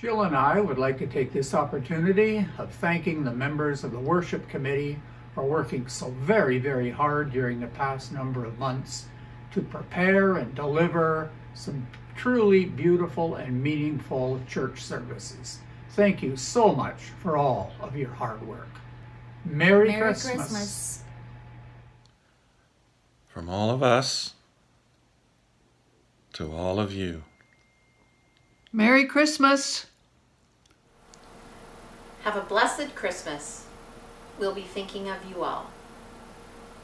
Jill and I would like to take this opportunity of thanking the members of the worship committee for working so very, very hard during the past number of months to prepare and deliver some truly beautiful and meaningful church services. Thank you so much for all of your hard work. Merry, Merry Christmas. Christmas. From all of us to all of you. Merry Christmas. Have a blessed Christmas. We'll be thinking of you all.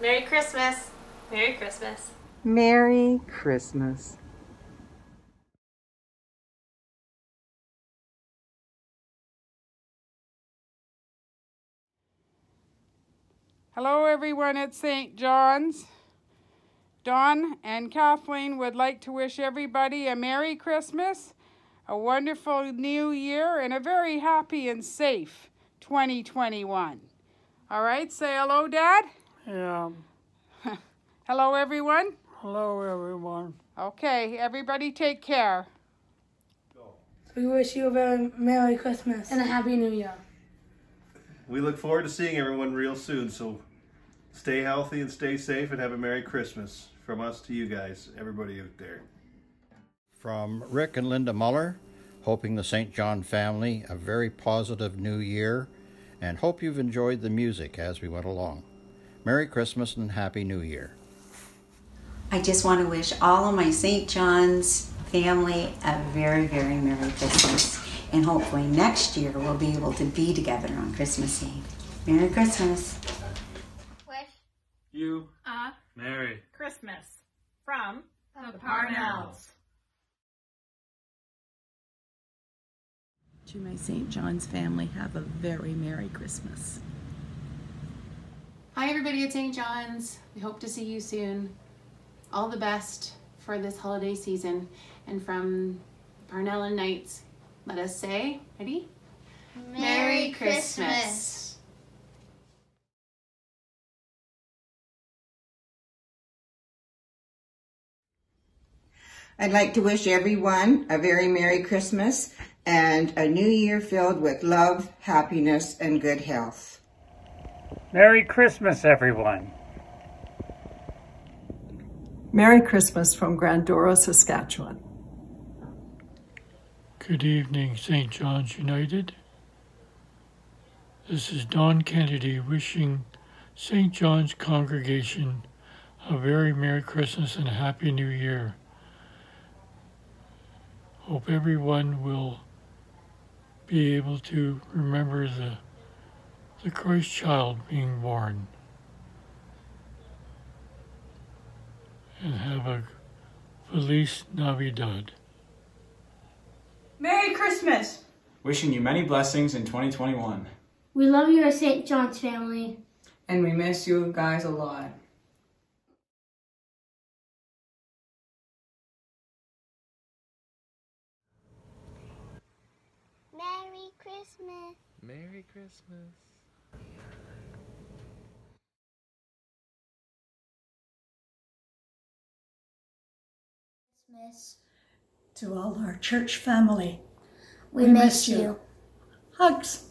Merry Christmas. Merry Christmas. Merry Christmas. Hello, everyone at St. John's. Don and Kathleen would like to wish everybody a Merry Christmas, a wonderful New Year, and a very happy and safe 2021. All right, say hello, Dad. Yeah. Hello, everyone. Hello, everyone. Okay, everybody take care. We wish you a very Merry Christmas and a Happy New Year. We look forward to seeing everyone real soon. So stay healthy and stay safe and have a Merry Christmas from us to you guys, everybody out there. From Rick and Linda Muller, hoping the St. John family a very positive new year and hope you've enjoyed the music as we went along. Merry Christmas and Happy New Year. I just want to wish all of my St. John's family a very, very Merry Christmas. And hopefully next year we'll be able to be together on Christmas Eve. Merry Christmas. Wish You a Merry Christmas from the Parnells. To my St. John's family, have a very Merry Christmas. Hi, everybody at St. John's. We hope to see you soon. All the best for this holiday season. And from Parnell and Knights, let us say, ready? Merry Christmas. I'd like to wish everyone a very Merry Christmas and a new year filled with love, happiness, and good health. Merry Christmas, everyone. Merry Christmas from Grandora, Saskatchewan. Good evening, St. John's United. This is Don Kennedy wishing St. John's congregation a very Merry Christmas and a Happy New Year. Hope everyone will be able to remember the, the Christ child being born and have a Feliz Navidad. Merry Christmas! Wishing you many blessings in 2021. We love you as St. John's family. And we miss you guys a lot. Christmas. Merry Christmas. Christmas. To all our church family, We, miss you. Hugs.